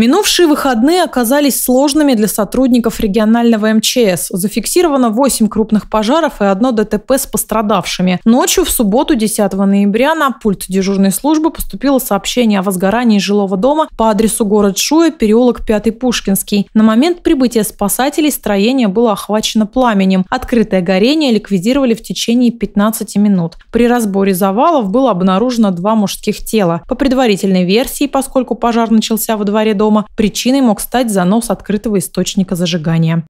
Минувшие выходные оказались сложными для сотрудников регионального МЧС. Зафиксировано 8 крупных пожаров и одно ДТП с пострадавшими. Ночью в субботу 10 ноября на пульт дежурной службы поступило сообщение о возгорании жилого дома по адресу город Шуя, переулок 5 Пушкинский. На момент прибытия спасателей строение было охвачено пламенем. Открытое горение ликвидировали в течение 15 минут. При разборе завалов было обнаружено два мужских тела. По предварительной версии, поскольку пожар начался во дворе дома, причиной мог стать занос открытого источника зажигания.